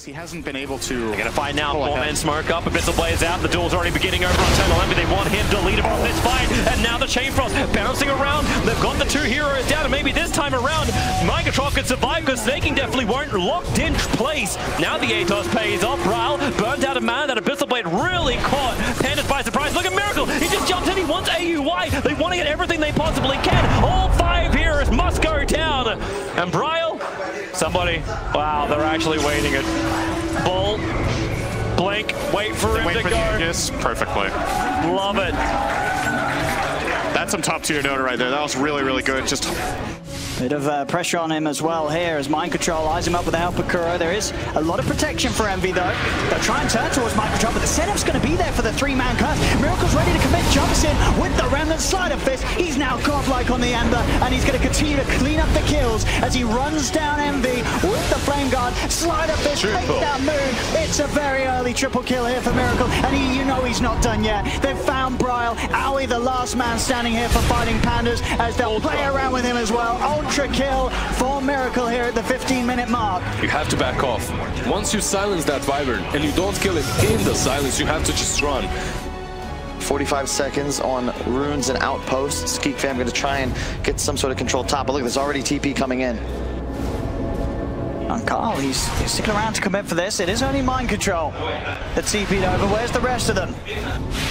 He hasn't been able to. They're going to find now. pull Four men smoke up. Abyssal Blade out. The duel's already beginning over on Envy. They want him to lead him from this fight. And now the Chain Frost bouncing around. They've got the two heroes down. And maybe this time around, Megatron could survive because Sneyking definitely won't. Locked in place. Now the Atos pays off. Bryle burnt out a man. That Abyssal Blade really caught Pandas by surprise. Look at Miracle. He just jumped in. He wants AUI. They want to get everything they possibly can. All five heroes must go down. And Bryle, somebody. Wow, they're actually waiting it. Bull, blink, wait for him Wait to for go. the perfectly. Love it. That's some top tier Dota right there. That was really, really good. Just Bit of uh, pressure on him as well here as Mind Control eyes him up with the help of Kuro. There is a lot of protection for Envy though. They'll try and turn towards Mind Control, but the setup's going to be there for the three-man curse. Miracle's ready to commit, jumps in with the Remnant Sleight of Fist. He's now godlike on the Ember, and he's going to continue to clean up the kills as he runs down Envy with the Flame Guard. Sleight of Fist takes down Moon. It's a very early triple kill here for Miracle, and he, you know he's not done yet. They've found Bryle. Aui, the last man standing here for fighting Pandas, as they'll play around with him as well. Ultra kill for Miracle here at the 15-minute mark. You have to back off. Once you silence that Wyvern and you don't kill it in the silence, you have to just run. 45 seconds on runes and outposts. Geek fam going to try and get some sort of control top. But look, there's already TP coming in. And Karl, he's, he's sticking around to commit for this. It is only mind control that TP'd over. Where's the rest of them?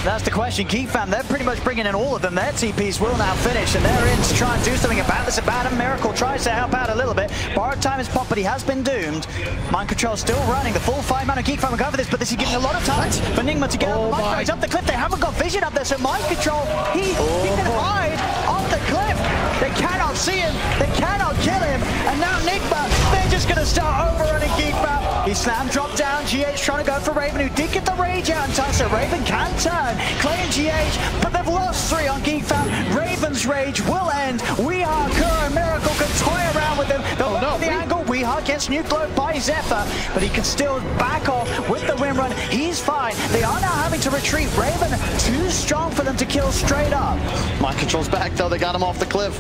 That's the question. Geek fam, they're pretty much bringing in all of them. Their TPs will now finish, and they're in to try and do something about this. About a miracle tries to help out a little bit. Borrowed time is popped, but he has been doomed. Mind control still running. The full five man of Geek fam will go for this, but this is giving a lot of time for Nigma to get Oh up. Mind my- he's up the cliff. They haven't got vision up there, so mind control, he, he can hide the cliff. They cannot see him. They cannot kill him. And now Nigma, they're just going to start overrunning Geek Fam. He slam dropped down. GH trying to go for Raven, who did get the rage out in time, so Raven can turn. Clay and GH, but they've lost three on Geek Fam. Raven's rage will end. We are Kuro Miracle can toy around with him. They'll oh, no, the angle. we- angle. Weehawk gets nucleared by Zephyr, but he can still back off with the Windrun. He's fine. They are now having to retreat. Raven too strong for them to kill straight up. Mind control's back though. They got him off the cliff.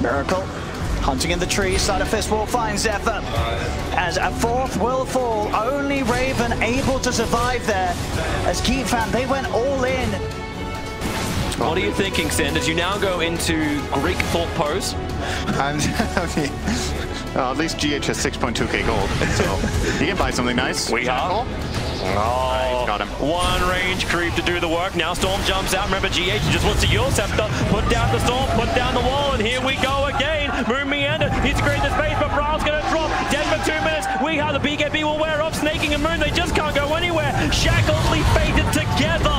Miracle. Hunting in the trees, Sleight of Fist will find Zephyr. As a fourth will fall, only Raven able to survive there. As Geek Fam, they went all in. What are you thinking, Sanders? You now go into Greek thought pose. I'm, well, at least GH has 6.2k gold, so you can buy something nice. We are. Oh, Got him. One range creep to do the work. Now Storm jumps out. Remember, GH just wants to Eul's Scepter. Put down the Storm, put down the wall, and here we go again. Moon Meander, he's created the space, but Bryle's going to drop. Dead for two minutes. We have the BKB will wear off. Sneyking and Moon, they just can't go anywhere. Shackledly fated together.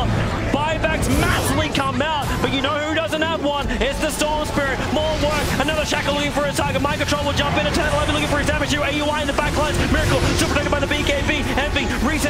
Buybacks massively come out, but you know who doesn't have one? It's the Storm Spirit. More work. Another Shackle looking for his target. Mind Control will jump in. Eternal Envy looking for his damage. You AUI in the backlines. Miracle still protected by the BKB.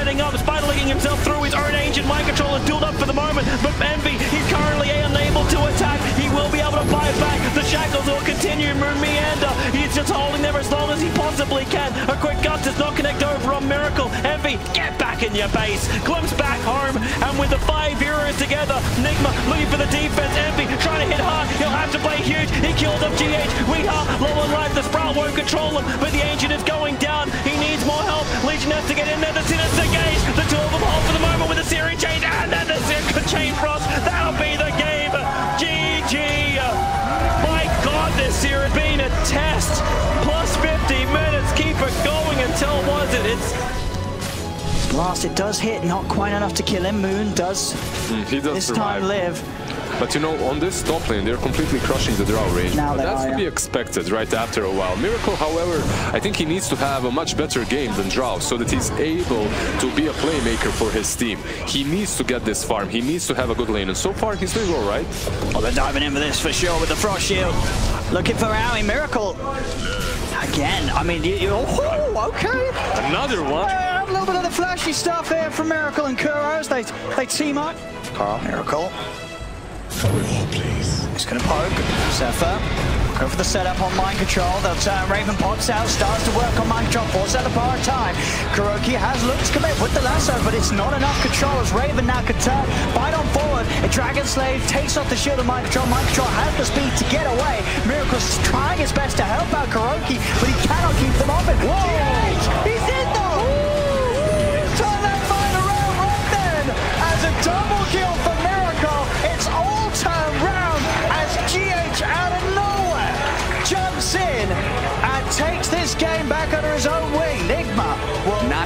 Resetting up, spider linking himself through his own ancient mind control is dueled up for the moment. But Envy, he's currently unable to attack. He will be able to buy back. The shackles will continue. Moon Meander, he's just holding there as long as he possibly can. A quick gust does not connect over on Miracle. Envy, get back in your base. Glimpse back home. And with the five heroes together, Nigma looking for the defense. Envy trying to hit hard. He'll have to play huge. He kills up GH. We are low on life. The Sprout won't control him. But the Ancient is going down. He more help. Legion has to get in there. The Sinister Gaze. The two of them hold for the moment with the Searing Chain. And then the Searing Chain Frost. That'll be the game. GG. My God, this year has been a test. Plus 50 minutes. Keep it going until was it? It's Blast, it does hit, not quite enough to kill him. Moon does hmm, He does this survive. time live. But you know, on this top lane, they're completely crushing the draw range. Now that's are, to be yeah. expected right after a while. Miracle, however, I think he needs to have a much better game than Drow so that he's able to be a playmaker for his team. He needs to get this farm. He needs to have a good lane. And so far, he's doing all right. Well, they're diving in for this for sure with the Frost Shield. Looking for Aui Miracle. Again, I mean, you, you oh, okay. Another one. Uh, a little bit of the flashy stuff here from Miracle and Kuros. They, they team up. Karl. Miracle. He's going to poke. Zephyr. Go for the setup on mind control. They'll turn Raven pops out, starts to work on mind control, force out the power of time. KuroKy has looked to commit with the lasso, but it's not enough control as Raven now can turn, bite on forward. A Dragon Slave takes off the shield of mind control. Mind control has the speed to get away. Miracle's trying his best to help out KuroKy, but he cannot keep them off it. Whoa! He's in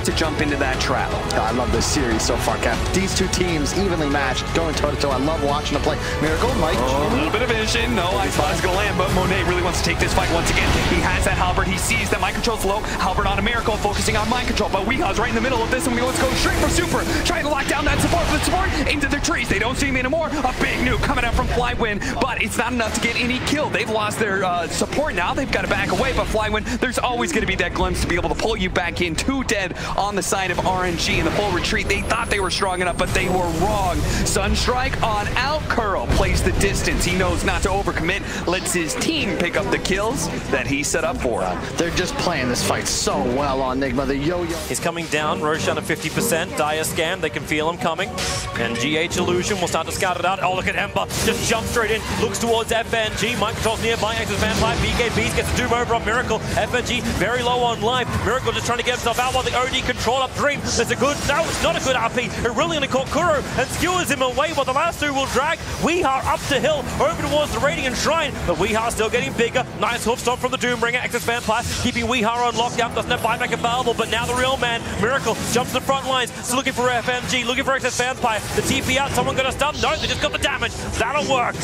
not to jump into that trap. I love this series so far, Cap. These two teams evenly matched, going toe-to-toe. I love watching them play. Miracle, Mike. Oh, a little bit of vision. No, I thought it was going to land, but Monet really wants to take this fight once again. He has that Halberd. He sees that mind control's low. Halberd on a Miracle, focusing on mind control, but Weeha's right in the middle of this, and we let's go straight for Super. Trying to lock down that support, but the support into the trees. They don't see him anymore. A big nuke coming out from Flywin, but it's not enough to get any kill. They've lost their uh, support now. They've got to back away, but Flywin, there's always going to be that glimpse to be able to pull you back in. Two dead on the side of RNG in the full retreat. They thought they were strong enough, but they were wrong. Sunstrike on out curl plays the distance. He knows not to overcommit, lets his team pick up the kills that he set up for. They're just playing this fight so well on Nigma. The yo-yo. He's coming down. Roshan at 50%. Dire scan. They can feel him coming. And GH Illusion will start to scout it out. Oh, look at Ember. Just jumps straight in. Looks towards FNG. Mike controls nearby. Axis Vampire. BK Beast gets a doom over on Miracle. FNG very low on life. Miracle just trying to get himself out while the OD control up Dream. There's a good. No, it's not a good RP. It really only caught Kuro and skewers him away while the last two will drag Weeha up the hill over towards the Radiant Shrine. But Weeha still getting bigger. Nice hoof stomp from the Doombringer. Axis Vampire keeping Weeha on lockdown. Doesn't have buyback available, but now the real man, Miracle, jumps to the front lines. Looking for FNG, looking for Axis Vampire. The TP out. Someone got a stun. No, they just got the damage. That'll work.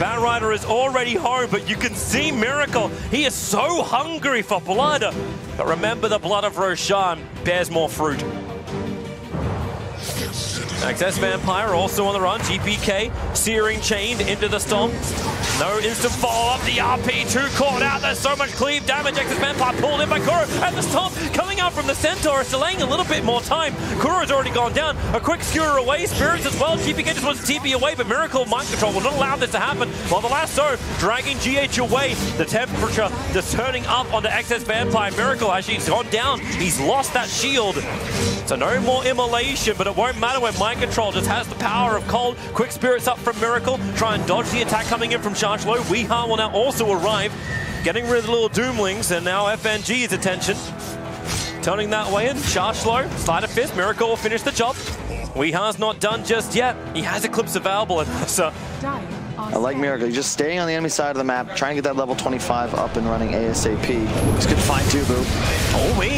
Rider is already home, but you can see Miracle. He is so hungry for blood. But remember, the blood of Roshan bears more fruit. Access Vampire also on the run. GPK searing chained into the stomp. No instant follow up. The RP2 caught out. There's so much cleave damage. Access Vampire pulled in by Kuro. And the stomp coming out from the Centaur is delaying a little bit more time. Kuro's already gone down. A quick skewer away. Spirits as well. TPK just wants to TP away, but Miracle Mind Control will not allow this to happen. While the lasso dragging GH away. The temperature just turning up onto Access Vampire. Miracle actually has gone down. He's lost that shield. So no more immolation, but it won't matter when Mind Control just has the power of cold. Quick Spirits up from Miracle. Try and dodge the attack coming in from Chargelo. Weeha will now also arrive, getting rid of the little Doomlings, and now FNG's attention. Turning that way in, Chargelo, Sleight of Fist, Miracle will finish the job. Weeha's not done just yet. He has Eclipse available, and so I like Miracle. He's just staying on the enemy side of the map, trying to get that level 25 up and running ASAP. He's good to find too, Boo. Oh, we.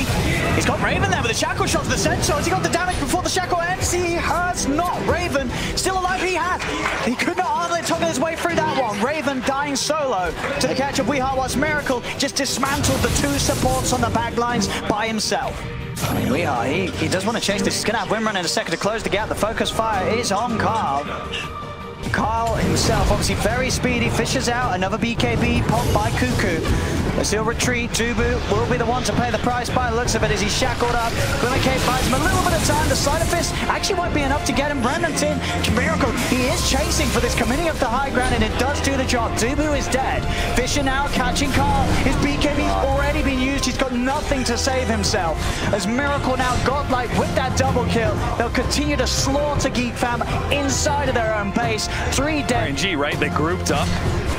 He's got Raven there with the shackle shot to the center. Has he got the damage before the shackle ends? He has not. Raven still alive. He had. He could not hardly toggle his way through that one. Raven dying solo to the catch of Weeha was Miracle. Just dismantled the two supports on the back lines by himself. I mean, Weeha, he, he does want to chase this. He's going to have Windrun in a second to close the gap. The focus fire is on Karl. Karl himself, obviously very speedy, fishes out another BKB popped by Kuku. But still retreat, Tubu will be the one to pay the price by the looks of it as he's shackled up. Glimmer Cape buys him a little bit of time. The sleight of fist actually won't be enough to get him. Brandon's in. Miracle, he is chasing for this committing up the high ground and it does do the job. Tubu is dead. Fisher now catching Karl. His BKB's already been used. He's got nothing to save himself. As Miracle now godlike with that double kill, they'll continue to slaughter Geek Fam inside of their own base. Three dead. RNG, right? They grouped up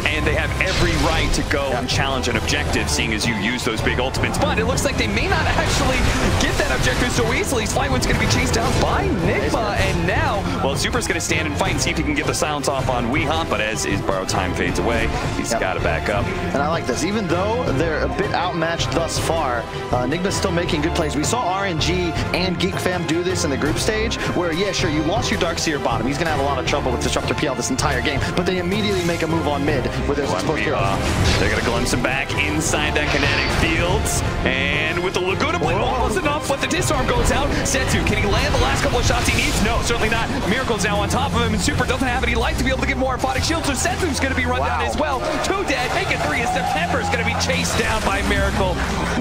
and they have every right to go and challenge an objective, seeing as you use those big ultimates. But it looks like they may not actually get that objective so easily. Flywin's going to be chased down by Nigma, and now, well, Super's going to stand and fight and see if he can get the silence off on Weeha, but as his borrowed time fades away, he's Yep. got to back up. And I like this. Even though they're a bit outmatched thus far, uh, Nigma's still making good plays. We saw RNG and Geek Fam do this in the group stage, where, yeah, sure, you lost your Darkseer bottom. He's going to have a lot of trouble with Disruptor PL this entire game, but they immediately make a move on mid with their One exposed hero. Weeha. They're going to glimpse him back inside that kinetic fields, and with the Laguna Blade almost enough, but the disarm goes out. Setsu, can he land the last couple of shots he needs? No, certainly not. Miracle's now on top of him, and Super doesn't have any life to be able to get more aphotic shield, so Setsu's going to be run down as well. Two dead, make it three, and September's going to be chased down by Miracle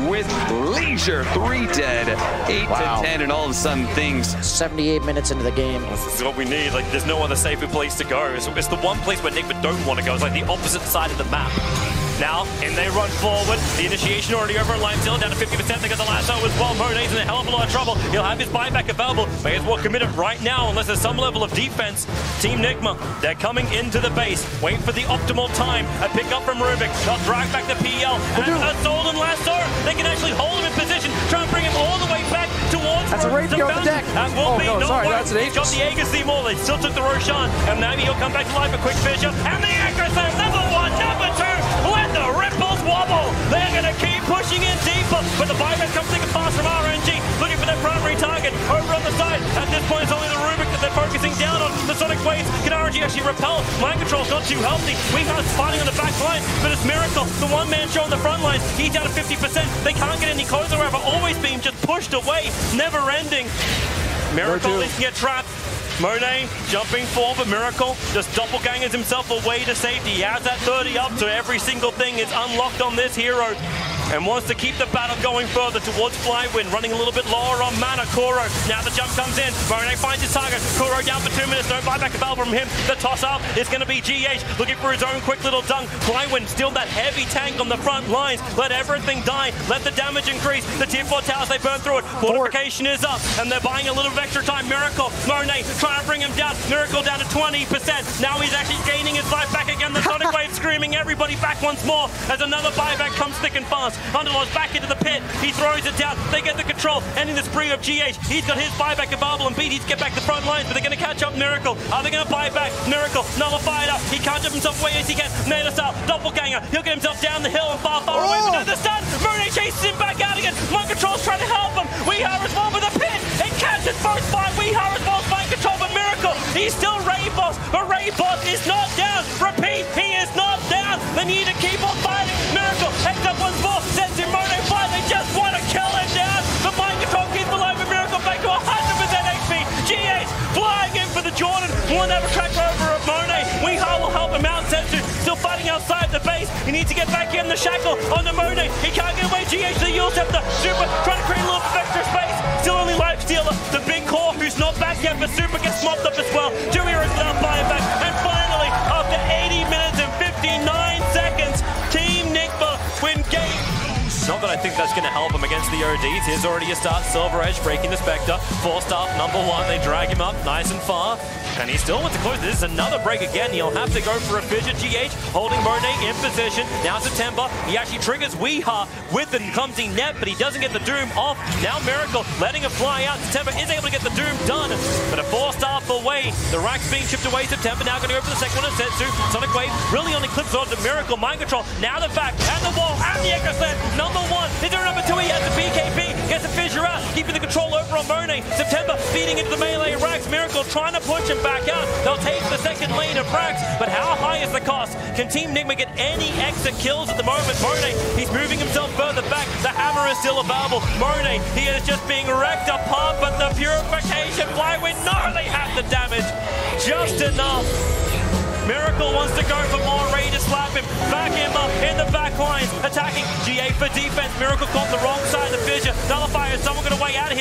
with leisure. Three dead, eight Wow. to ten, and all of a sudden things 78 minutes into the game. This is what we need. Like, there's no other safer place to go. It's, it's the one place where Nigma don't want to go. It's like the opposite side of the map. Now, and they run forward. The initiation already over at Limezilla, down to 50%. They got the lasso as well. Monet's in a hell of a lot of trouble. He'll have his buyback available. May as well commit it right now, unless there's some level of defense. Team Nigma, they're coming into the base. Wait for the optimal time. A pick up from Rubick. They'll drag back the PL. And a Solden lasso. They can actually hold him in position. Try and bring him all the way back towards That's a Rapier on the deck. That will Oh, be no, no sorry, work. that's an He's got the Aegis Seymour. They still took the Roshan. And maybe he'll come back to life. A quick Fisher. And the Aggressor. Repel. Mind control's not too healthy. Weeha's fighting on the back line, but it's Miracle, the one man show on the front lines. He's down to 50%. They can't get any closer, however, always being just pushed away, never ending. Miracle is get trapped. Monet jumping forward, but Miracle just doppelgangers himself away to safety. He has that 30 up, so every single thing is unlocked on this hero and wants to keep the battle going further towards Flywind, running a little bit lower on mana. Kuro, now the jump comes in. Monet finds his target. Kuro down for two minutes. No buyback available from him. The toss up is going to be GH looking for his own quick little dunk. Flywind still that heavy tank on the front lines. Let everything die. Let the damage increase. The tier 4 towers, they burn through it. Fortification is up, and they're buying a little bit of extra time. Miracle, Monet trying to bring him down. Miracle down to 20%. Now he's actually gaining his life back again. The Sonic Wave screaming everybody back once more as another buyback comes thick and fast. Underlord's back into the pit. He throws it down. They get the control. Ending the spree of GH. He's got his buyback available and beat. He's get back the front lines, but they're going to catch up Miracle. Are they going to buy back? Miracle, nullified up. He can't jump himself away as he can. Nader style, doppelganger. He'll get himself down the hill and far, far away. But oh! no, the stun. Monet chases him back out again. Mind Control's trying to help him. We Weehaw as well with a pit. It catches both by Weehaw as well Mind Control, but Miracle. He's still Ray Boss, but Ray Boss is not down. Repeat, he is not down. They need to keep on fighting. Miracle He needs to get back in the shackle on the Monet. He can't get away. GH the Eul's Scepter. Super trying to create a little bit of extra space. Still only Life Stealer. The big core who's not back yet, but Super gets mopped up as well. Two heroes without buying back. And finally, after 80 minutes and 59 seconds, Team Nigma win game not that I think that's going to help him against the ODs. Here's already a start. Silver Edge breaking the Spectre. Four star number one. They drag him up nice and far. And he still wants to close. This is another break again. He'll have to go for a fissure. GH holding Monet in position. Now September. He actually triggers Weehaw with the clumsy net, but he doesn't get the Doom off. Now Miracle letting him fly out. September is able to get the Doom done. But a four star for Way. The rack's being chipped away. September now going to go for the second one. Setsu. Sonic Wave really only clips onto Miracle. Mind Control. Now the back and the wall and the Echo Slam. Number one. Is there number two? He Keeping the control over on. September feeding into the melee. Rax Miracle trying to push him back out. They'll take the second lane of Rax. But how high is the cost? Can Team Nigma get any extra kills at the moment? Monet, he's moving himself further back. The hammer is still available. Monet, he is just being wrecked apart. But the purification Flywind, no, they the damage. Just enough. Miracle wants to go for more, ready to slap him. Back him up in the back lines, attacking GA for defense. Miracle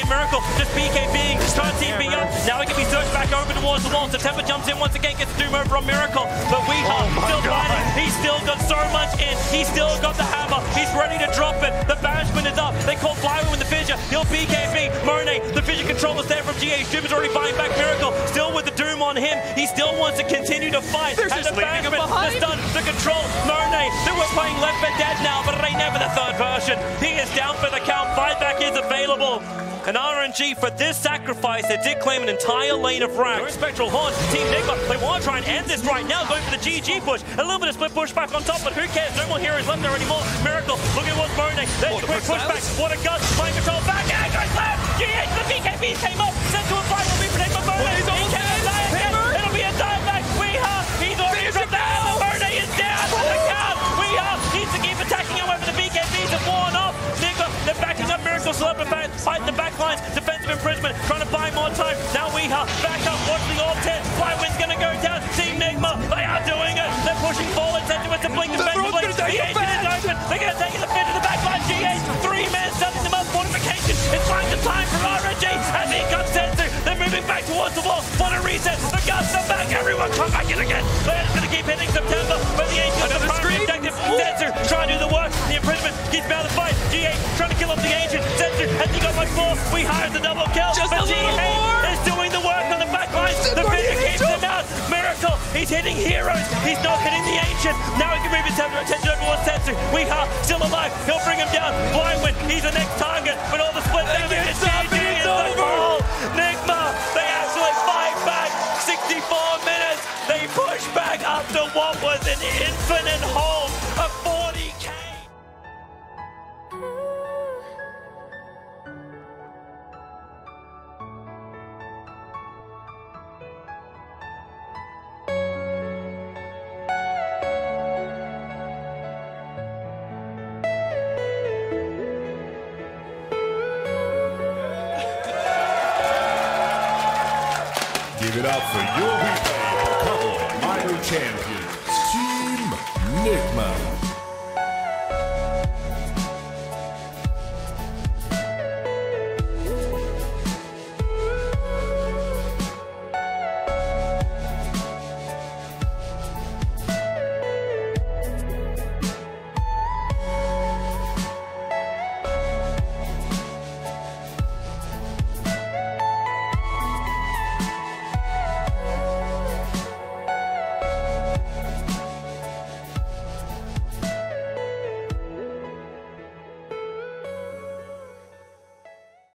Miracle just BKBing, trying to TP up. Now he can be searched back over towards the wall. September jumps in once again, gets the Doom over on Miracle. But Weehaw Oh still fighting. He's still got so much in. He's still got the hammer. He's ready to drop it. The banishment is up. They call Flywheel with the fissure. He'll BKB. Monet, the fissure controller's there from GA. Doom is already buying back Miracle. Still with the Doom on him. He still wants to continue to fight. They're And just the leaving him behind. The stun, the control. Monet, they were playing Left 4 Dead now, but it ain't never the third version. He is down for the count. Fight back is available. An RNG for this sacrifice, they did claim an entire lane of racks. Spectral Horn, Team Nigma, they want to try and end this right now, going for the GG push. A little bit of split push back on top, but who cares? No more heroes left there anymore. Miracle, looking towards Monet. There's Oh, a the quick push pushback. What a gun. Mind control back. And go slam. GH, the BKB came up. Sent to a fight. Will be protected by Monet. Miracle Slurper back, fighting the back lines. Defensive imprisonment, trying to buy more time. Now Weehaw, back up, watch the all 10. Flywind's going to go down. Team Nigma, they are doing it. They're pushing forward. Sent to it to blink The throat's defensively. gonna take The agent is open. They're going to take the fit to the back line. GH, three men setting them up. Fortification. It's like the time for RNG. As he comes Sensu, they're moving back towards the wall. Want to reset. The guns are back. Everyone come back in again. They're going to keep hitting September, but the agent is Another the primary screen. objective. Sensu trying to do the work. The imprisonment keeps out of the fight. G8 trying to kill off the agent. Sensu has he got much more. We hired the double kill. Just but a little more. is doing the work on the back line. The Already keeps him. out. Miracle. He's hitting heroes. He's not hitting the ancient. Now he can move his attention over towards Sensu. We are still alive. He'll bring him down. Flywin, he's the next target. But all the split damage is. GG It's the over. call. Nigma, they actually fight back. 64 minutes. They push back after what was an infinite hold Up for your replay, couple minor champions, Team Nigma.